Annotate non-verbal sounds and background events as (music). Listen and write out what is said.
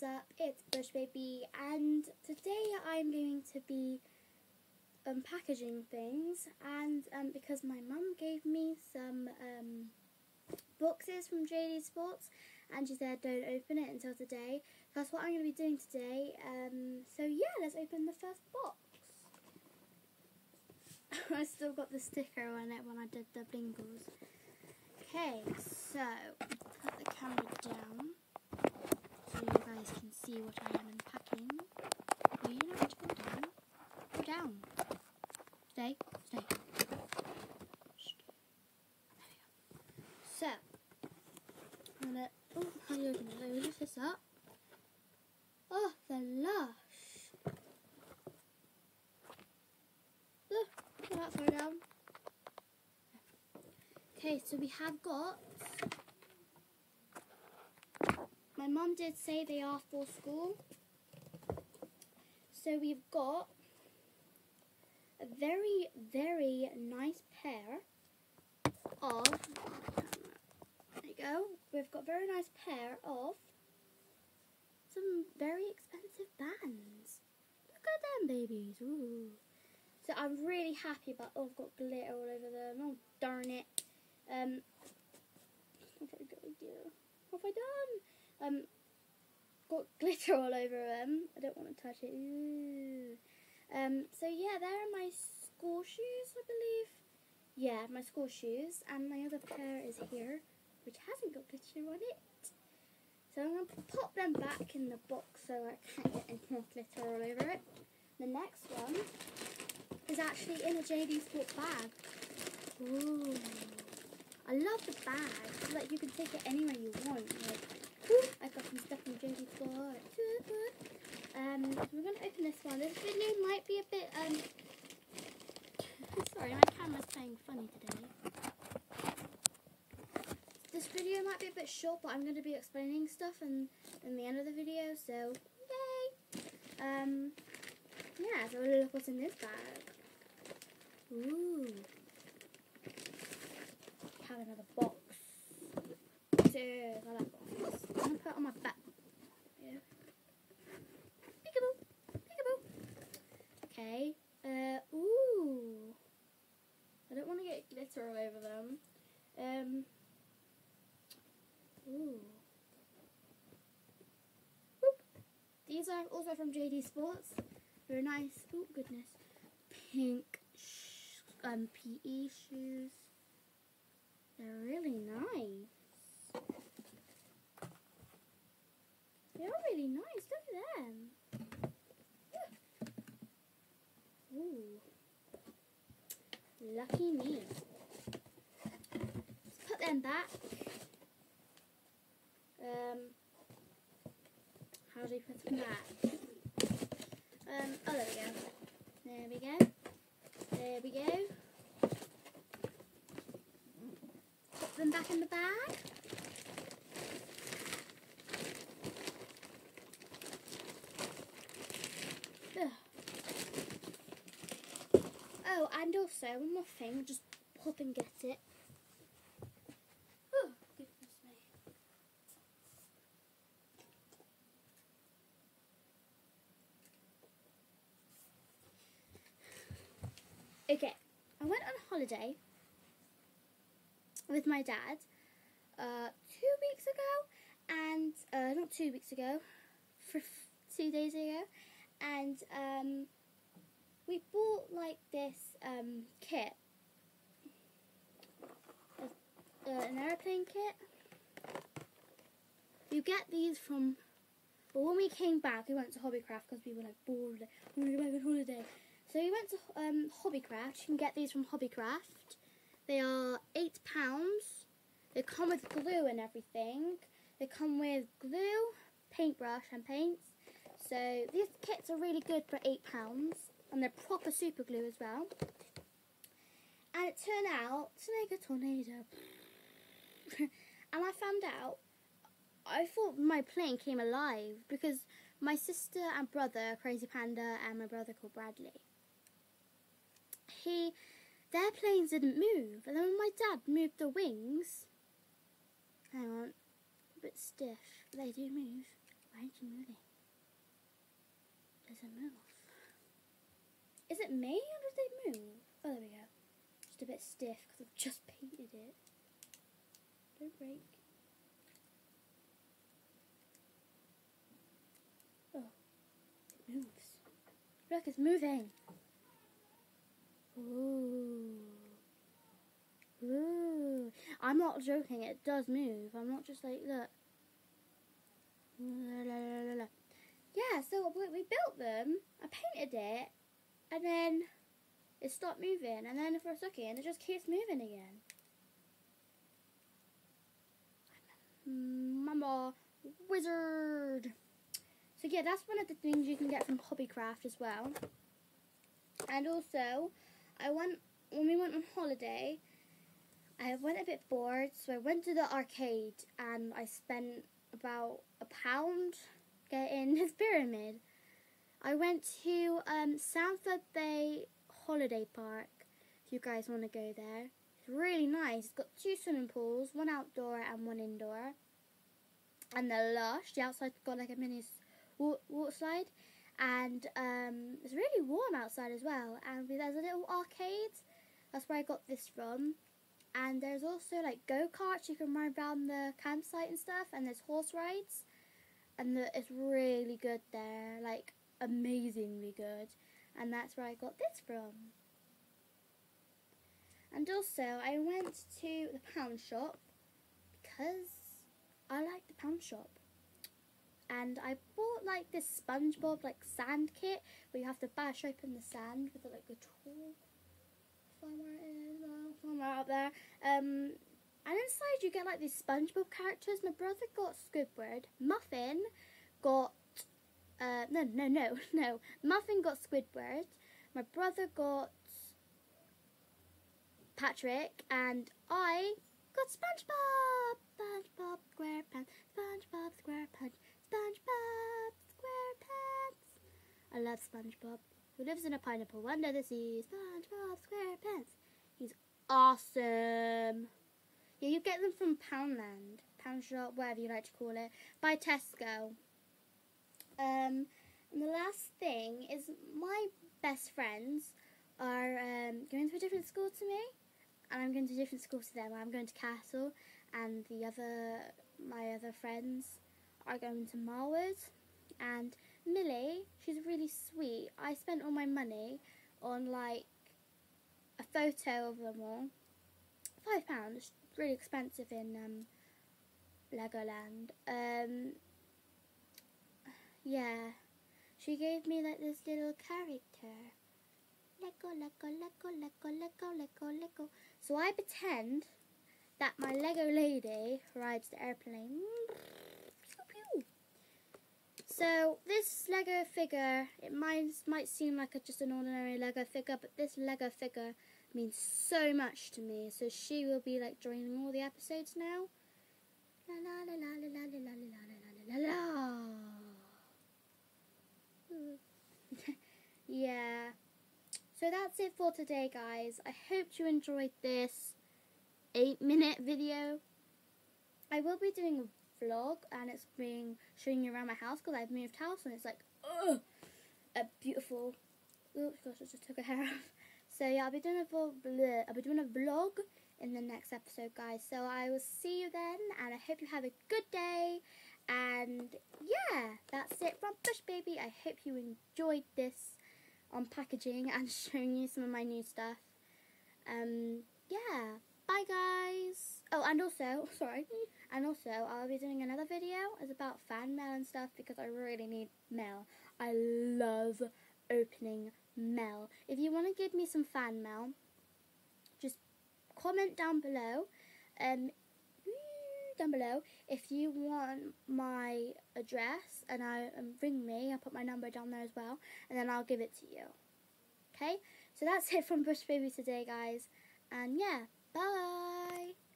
What's up? It's Bush Baby, and today I'm going to be unpackaging things. And um, because my mum gave me some um, boxes from JD Sports, and she said don't open it until today. That's what I'm going to be doing today. Um, so yeah, let's open the first box. (laughs) I still got the sticker on it when I did the bingles. Okay, so put the camera down so you guys can see what I am unpacking. Well, you don't have go down. Go down. Stay. Stay. So, I'm gonna. Oh, how do you open it? Let this up. Oh, the lush. Look, put that far down. Okay, so we have got mum did say they are for school. So we've got a very, very nice pair of, there you go, we've got a very nice pair of some very expensive bands. Look at them babies, ooh. So I'm really happy about, oh I've got glitter all over them, oh darn it. Um, what have I done? Um, got glitter all over them. I don't want to touch it. Um, so yeah, there are my school shoes, I believe. Yeah, my school shoes, and my other pair is here, which hasn't got glitter on it. So I'm going to pop them back in the box so I can't get any more glitter all over it. The next one is actually in a JD Sport bag. Ooh. I love the bag. Like you can take it anywhere you want. Like I got some stuff from JD Sport. Um, we're going to open this one. This video might be a bit, um, sorry, my camera's playing funny today. This video might be a bit short, but I'm going to be explaining stuff in, in the end of the video, so yay! Um, yeah, so look what's in this bag. Ooh. Have another box. So, I like boxes. I'm going to put it on my back. Yeah. Peekaboo. Peekaboo. Okay. Uh, ooh. I don't want to get glitter all over them. Um. Ooh. Whoop. These are also from JD Sports. They're nice. Oh goodness. Pink sh um PE shoes. They're really nice. They're really nice. Look at them. Ooh. Lucky me. Let's put them back. Um, how do we put them back? Um, oh, there we go. There we go. There we go. Put them back in the bag. Ugh. Oh, also one more thing, just pop and get it. Oh, goodness me. Okay, I went on holiday with my dad uh, two weeks ago, and uh, not two weeks ago, for two days ago, and um, we bought like this um, kit, uh, an airplane kit. You get these from. But when we came back, we went to Hobbycraft because we were like bored. We want to go back on holiday. So we went to um, Hobbycraft. You can get these from Hobbycraft. They are eight pounds. They come with glue and everything. They come with glue, paintbrush, and paints. So these kits are really good for eight pounds, and they're proper super glue as well. And it turned out to make a tornado. (laughs) and I found out. I thought my plane came alive because my sister and brother, Crazy Panda, and my brother called Bradley. He, their planes didn't move, and then when my dad moved the wings, hang on, a bit stiff, they do move. Why aren't you moving? Does it move? Is it me or does it move? Oh, there we go. Just a bit stiff because I've just painted it. Don't break. Oh, it moves. Look, it's moving. Ooh. Ooh. I'm not joking, it does move. I'm not just like, look. La, la, la. Yeah, so we built them, I painted it, and then it stopped moving, and then for a second it just keeps moving again. Mama wizard. So yeah, that's one of the things you can get from Hobbycraft as well. And also, I went when we went on holiday. I went a bit bored, so I went to the arcade and I spent about a pound getting (laughs) this pyramid. I went to um, Sanford Bay Holiday Park. If you guys want to go there, it's really nice. It's got two swimming pools, one outdoor and one indoor. And the lush. The outside's got like a mini water slide, and um, it's really warm outside as well. And there's a little arcade. That's where I got this from. And there's also like go karts you can ride around the campsite and stuff. And there's horse rides, and the, it's really good there. Like amazingly good. And that's where I got this from. And also, I went to the pound shop because I like the pound shop. And I bought like this SpongeBob like sand kit where you have to bash open the sand with like a tool. Somewhere somewhere there. Um, and inside you get like these SpongeBob characters. My brother got Squidward. Muffin got uh, no, no, no, (laughs) no. Muffin got Squidward. My brother got Patrick, and I got SpongeBob. SpongeBob SquarePants. SpongeBob SquarePants. SpongeBob SquarePants. I love SpongeBob, who lives in a pineapple under the sea. SpongeBob SquarePants. He's awesome. Yeah, you get them from Poundland, Pound Shop, whatever you like to call it, by Tesco. Um, and the last thing is my best friends are um, going to a different school to me, and I'm going to a different school to them. I'm going to Castle, and the other my other friends are going to Marwood. And Millie, she's really sweet. I spent all my money on like a photo of them all. Five pounds, really expensive in um, Legoland. Um, yeah, she gave me like this little character. Lego, Lego, Lego, Lego, Lego, Lego, Lego. So I pretend that my Lego lady rides the airplane. So this Lego figure, it might might seem like a, just an ordinary Lego figure, but this Lego figure means so much to me. So she will be like joining all the episodes now. La la la la la la la la la. yeah. So that's it for today, guys. I hope you enjoyed this eight minute video. I will be doing a vlog and it's being showing you around my house because I've moved house and it's like, ugh, a beautiful, oops, gosh, I just took a hair off. (laughs) So yeah, I'll be doing a vlog, I'll be doing a vlog in the next episode, guys. So I will see you then and I hope you have a good day. And yeah, that's it from Bush Baby. I hope you enjoyed this unpackaging and (laughs) showing you some of my new stuff. Um, yeah, bye guys. Oh, and also, (laughs) sorry, and also I'll be doing another video. It's about fan mail and stuff because I really need mail. I love opening mail. If you want to give me some fan mail, just comment down below. Um, down below if you want my address and I um, ring me. I'll put my number down there as well, and then I'll give it to you. Okay, so that's (laughs) it from Bush Baby today, guys, and yeah, bye.